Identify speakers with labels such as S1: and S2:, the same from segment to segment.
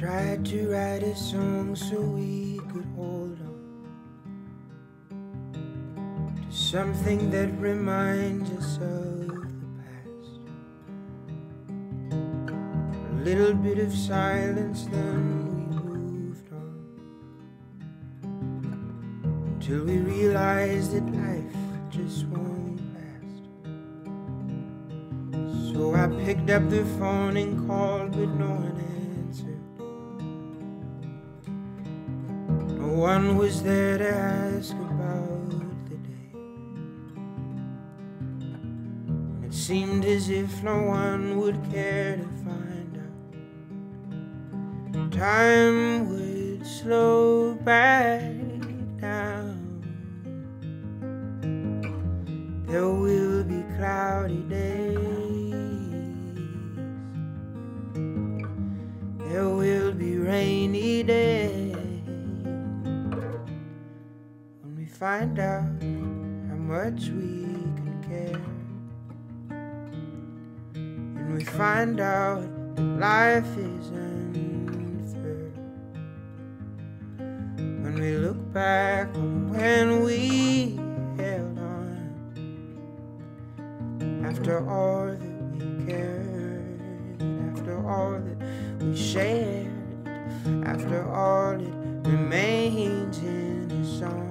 S1: Tried to write a song so we could hold on to something that reminds us of the past. A little bit of silence, then until we realized that life just won't last. So I picked up the phone and called, but no one answered. No one was there to ask about the day. And it seemed as if no one would care to find out. Time would slow back down. There will be cloudy days. There will be rainy days when we find out how much we can care. And we find out life is unfair. When we look back on when we after all that we cared, after all that we shared, after all it remains in a song.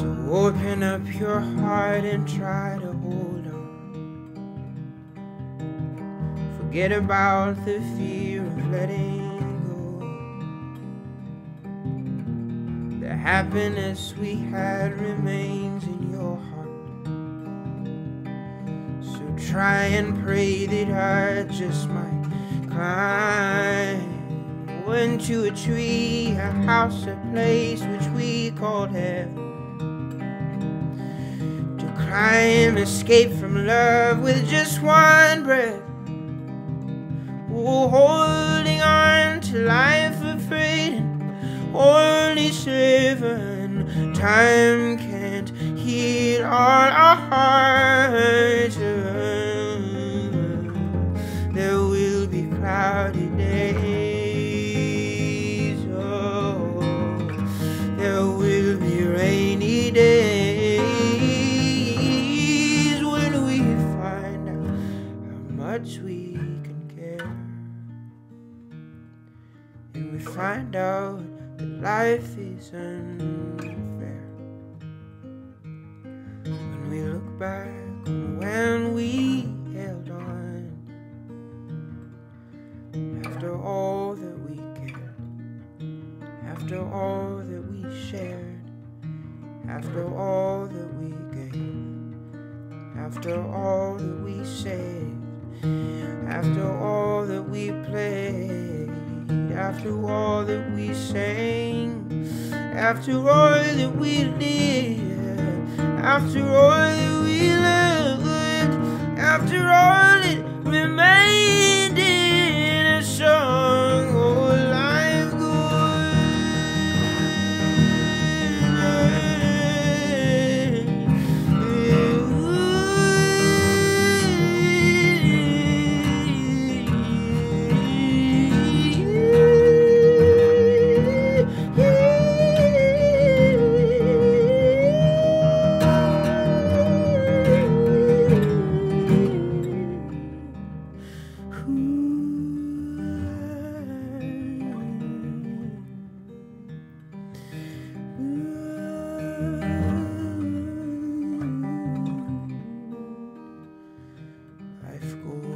S1: So open up your heart and try to Forget about the fear of letting go. The happiness we had remains in your heart. So try and pray that I just might climb into a tree, a house, a place which we called heaven. And escape from love with just one breath. Holding on to life afraid only saving time can't heal all our hearts. We find out that life is unfair. When we look back on when we held on, after all that we cared, after all that we shared, after all that we gave, after all that we saved, after all that we played, after all that we sang, after all that we did, after all that we lived, after all that remains. school.